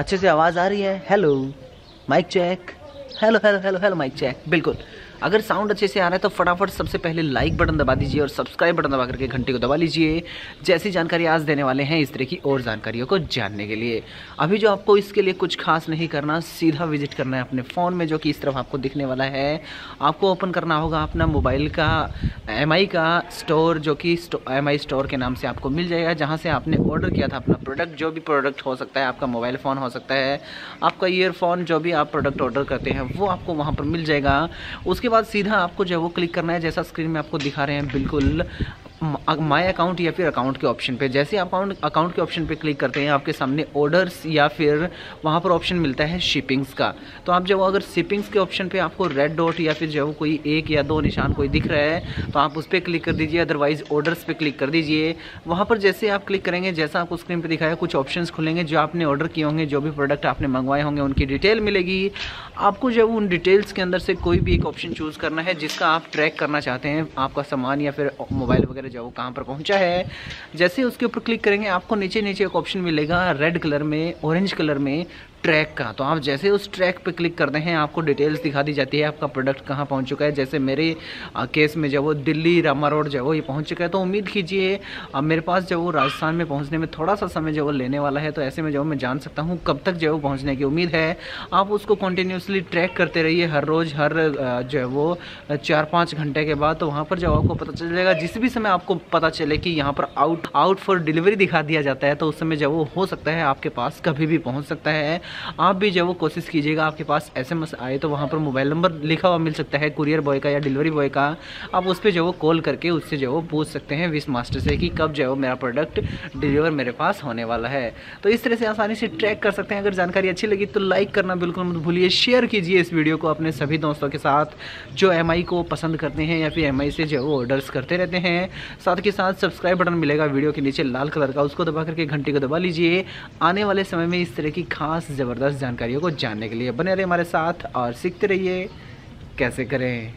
अच्छे से आवाज़ आ रही है। Hello mic check hello hello hello hello mic check बिल्कुल। अगर साउंड अच्छे से आ रहा है तो फटाफट सबसे पहले लाइक बटन दबा दीजिए और सब्सक्राइब बटन दबा करके घंटे को दबा लीजिए। जैसी जानकारी आज देने वाले हैं, इस तरह की और जानकारियों को जानने के लिए। अभी जो आपको इसके लिए कुछ खास नहीं करना, सीधा विज़िट करना है अपने फ़ोन में, जो कि इस तरफ़ आपको दिखने वाला है। आपको ओपन करना होगा अपना मोबाइल का एमआई का स्टोर जो कि एमआई स्टोर के नाम से आपको मिल जाएगा, जहाँ से आपने ऑर्डर किया था अपना प्रोडक्ट जो भी प्रोडक्ट हो सकता है, आपका मोबाइल फ़ोन हो सकता है, आपका ईयरफोन जो भी आप प्रोडक्ट ऑर्डर करते हैं, वो आपको वहाँ पर मिल जाएगा। उसके बाद सीधा आपको जो है वो क्लिक करना है, जैसा स्क्रीन में आपको दिखा रहे हैं, बिल्कुल माई अकाउंट या फिर अकाउंट के ऑप्शन पे। जैसे आप अकाउंट अकाउंट के ऑप्शन पे क्लिक करते हैं, आपके सामने ऑर्डर्स या फिर वहाँ पर ऑप्शन मिलता है शिपिंग्स का। तो आप जब अगर शिपिंग्स के ऑप्शन पे आपको रेड डॉट या फिर जो कोई एक या दो निशान कोई दिख रहा है तो आप उस पर क्लिक कर दीजिए अदरवाइज़ ऑर्डर्स पर क्लिक कर दीजिए। वहाँ पर जैसे आप क्लिक करेंगे, जैसा आपको स्क्रीन पर दिखाया, कुछ ऑप्शन खुलेंगे जो आपने ऑर्डर किए होंगे, जो भी प्रोडक्ट आपने मंगवाए होंगे, उनकी डिटेल मिलेगी। आपको जब उन डिटेल्स के अंदर से कोई भी एक ऑप्शन चूज़ करना है, जिसका आप ट्रैक करना चाहते हैं, आपका सामान या फिर मोबाइल वगैरह जो वो कहाँ पर पहुँचा है। जैसे उसके ऊपर क्लिक करेंगे, आपको नीचे नीचे एक ऑप्शन मिलेगा रेड कलर में ऑरेंज कलर में ट्रैक का तो आप जैसे उस ट्रैक पे क्लिक करते हैं, आपको डिटेल्स दिखा दी जाती है, आपका प्रोडक्ट कहाँ पहुँच चुका है। जैसे मेरे केस में जब वो दिल्ली रामा रोड जब वो ये पहुँच चुका है तो उम्मीद कीजिए, अब मेरे पास जब वो राजस्थान में पहुँचने में थोड़ा सा समय जो वो लेने वाला है तो ऐसे में जब मैं जान सकता हूँ कब तक जो वो पहुँचने की उम्मीद है। आप उसको कंटिन्यूसली ट्रैक करते रहिए हर रोज़, हर जो है वो चार पाँच घंटे के बाद तो वहाँ पर जब आपको पता चल जाएगा, जिस भी समय आपको पता चले कि यहाँ पर आउट आउट फॉर डिलीवरी दिखा दिया जाता है तो उस समय जब वो हो सकता है, आपके पास कभी भी पहुँच सकता है। आप भी जब वो कोशिश कीजिएगा, आपके पास एसएमएस आए तो वहाँ पर मोबाइल नंबर लिखा हुआ मिल सकता है कुरियर बॉय का या डिलीवरी बॉय का। आप उस पर जो वो कॉल करके उससे जो वो पूछ सकते हैं विश मास्टर से कि कब जो मेरा प्रोडक्ट डिलीवर मेरे पास होने वाला है। तो इस तरह से आसानी से ट्रैक कर सकते हैं। अगर जानकारी अच्छी लगी तो लाइक करना बिल्कुल मत भूलिए। शेयर कीजिए इस वीडियो को अपने सभी दोस्तों के साथ जो एमआई को पसंद करते हैं या फिर एमआई से जो वो ऑर्डर्स करते रहते हैं। साथ के साथ सब्सक्राइब बटन मिलेगा वीडियो के नीचे लाल कलर का, उसको दबा करके घंटे को दबा लीजिए। आने वाले समय में इस तरह की खास ज़बरदस्त जानकारियों को जानने के लिए बने रहे हमारे साथ और सीखते रहिए। कैसे करें?